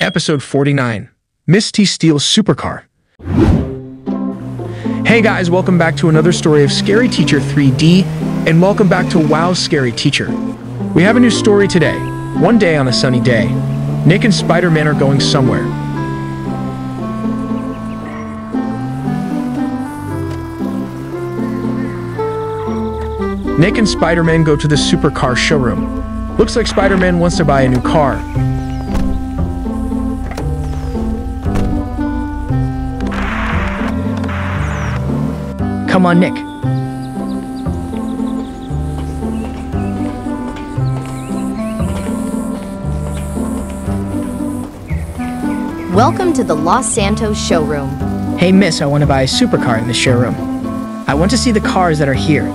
Episode 49 Miss T steals supercar. Hey guys, welcome back to another story of Scary Teacher 3D, and welcome back to WoW Scary Teacher. We have a new story today. One day on a sunny day, Nick and Spider-Man are going somewhere. Nick and Spider-Man go to the supercar showroom. Looks like Spider-Man wants to buy a new car. Come on, Nick. Welcome to the Los Santos showroom. Hey, miss, I want to buy a supercar in the showroom. I want to see the cars that are here.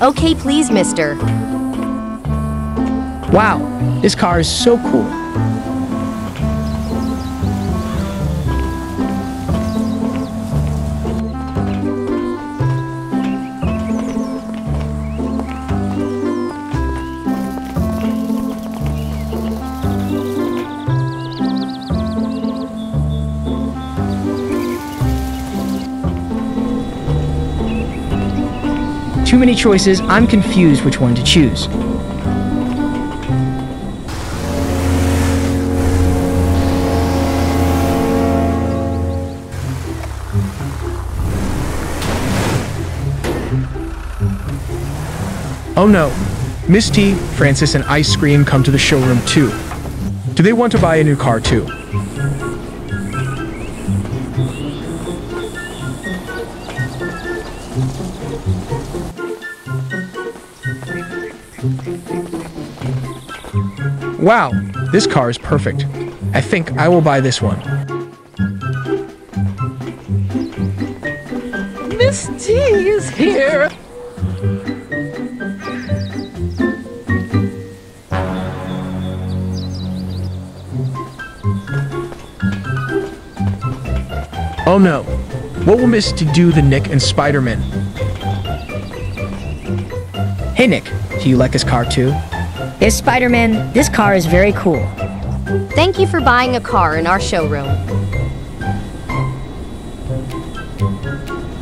Okay, please, mister. Wow, this car is so cool. Too many choices, I'm confused which one to choose. Oh no, Miss T, Francis, and Ice Cream come to the showroom too. Do they want to buy a new car too? Wow, this car is perfect. I think I will buy this one. Miss T is here. Oh no, what will Miss T do to Nick and Spider-Man? Hey, Nick, do you like this car too? Yes, Spider Man, this car is very cool. Thank you for buying a car in our showroom.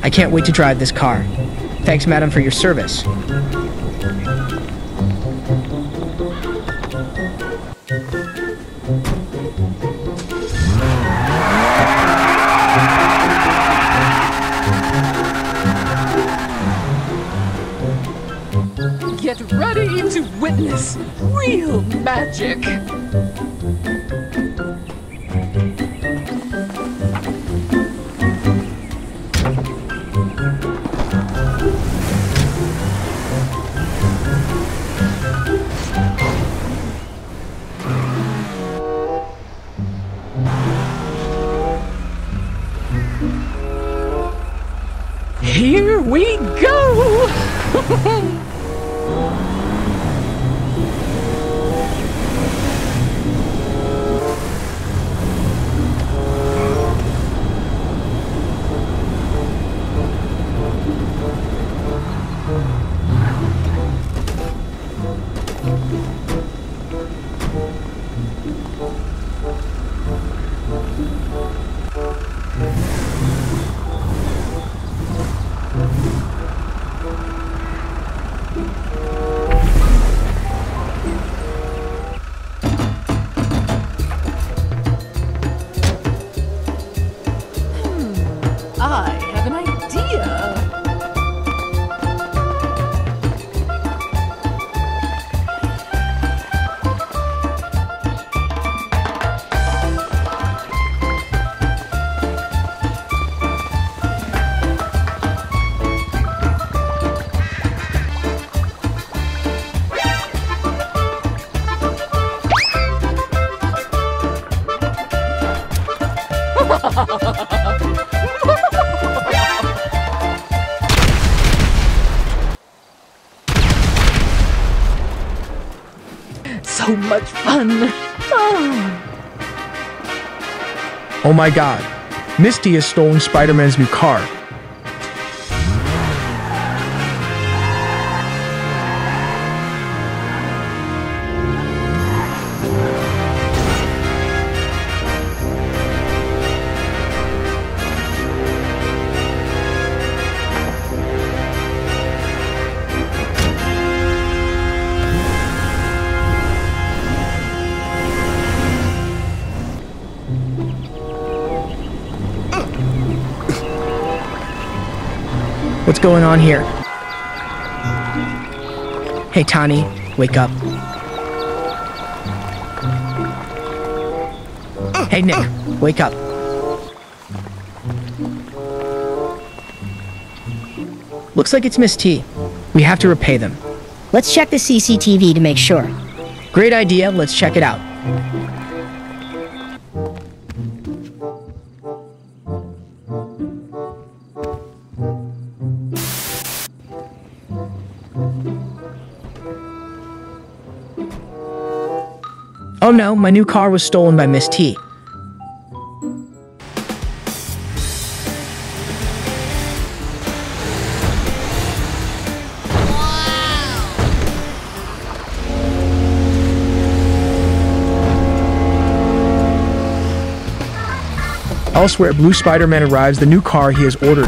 I can't wait to drive this car. Thanks, madam, for your service. To real magic. So much fun. Ah. Oh my god, Miss T has stolen Spider-Man's new car. What's going on here? Hey, Tani, wake up. Hey, Nick, wake up. Looks like it's Miss T. We have to repay them. Let's check the CCTV to make sure. Great idea, let's check it out. Oh no, my new car was stolen by Miss T. Elsewhere, Blue Spider-Man arrives the new car he has ordered.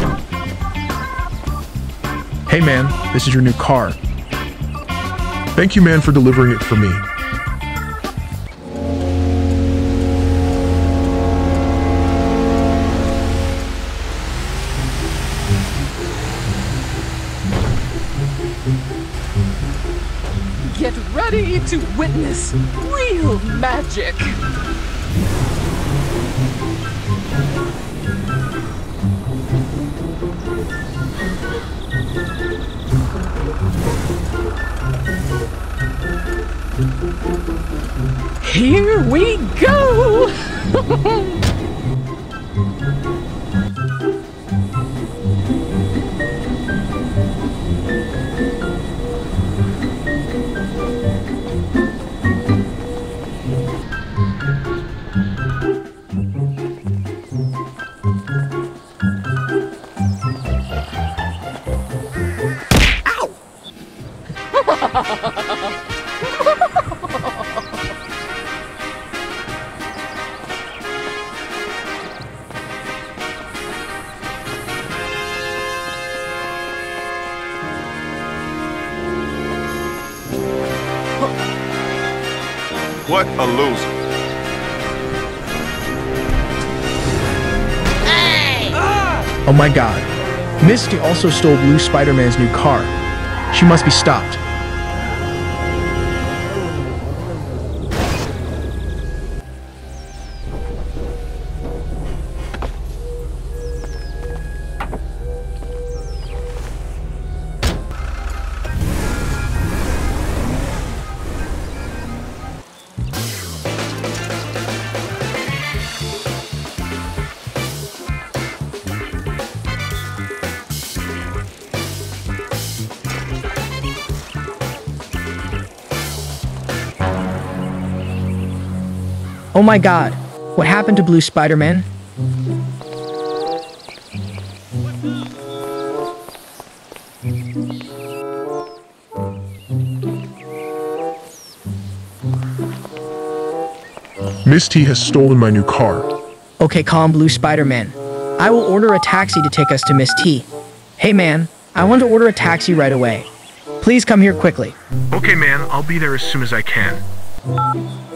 Hey man, this is your new car. Thank you, man, for delivering it for me. Witness real magic. Here we go! What a loser. Hey! Oh my god. Miss T also stole Blue Spider-Man's new car. She must be stopped. Oh my god, what happened to Blue Spider-Man? Miss T has stolen my new car. Okay, calm Blue Spider-Man. I will order a taxi to take us to Miss T. Hey man, I want to order a taxi right away. Please come here quickly. Okay man, I'll be there as soon as I can.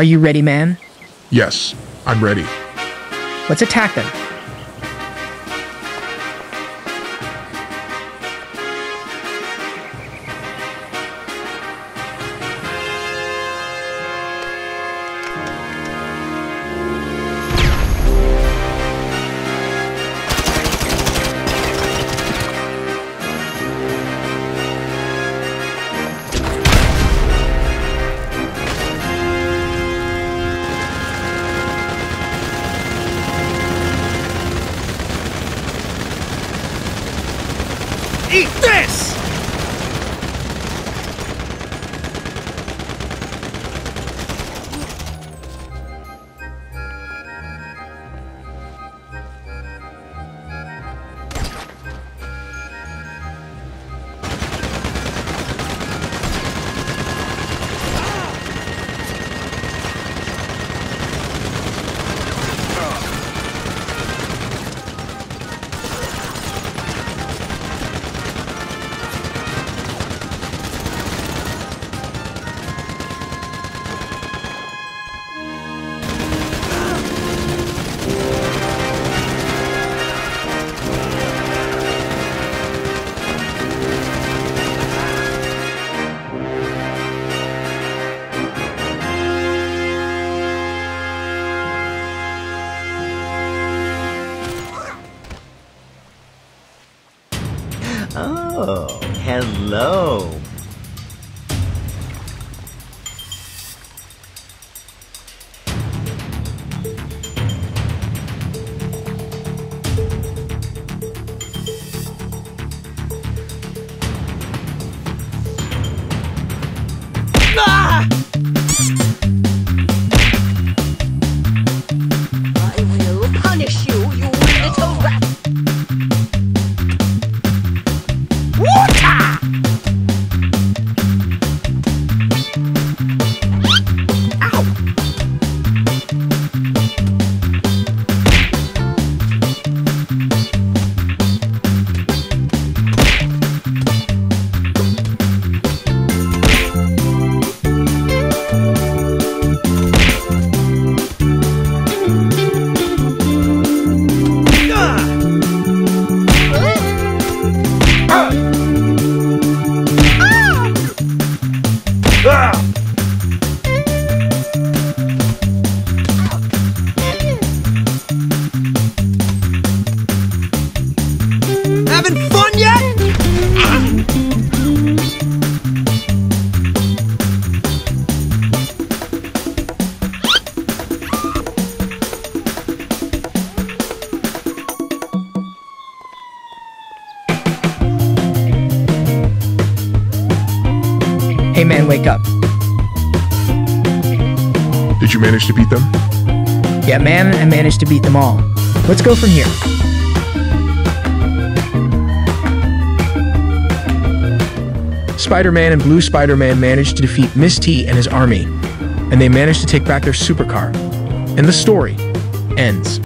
Are you ready, man? Yes, I'm ready. Let's attack them. Oh, hello. Wake up. Did you manage to beat them? Yeah, man, I managed to beat them all. Let's go from here. Spider-Man and Blue Spider-Man managed to defeat Miss T and his army, and they managed to take back their supercar. And the story ends.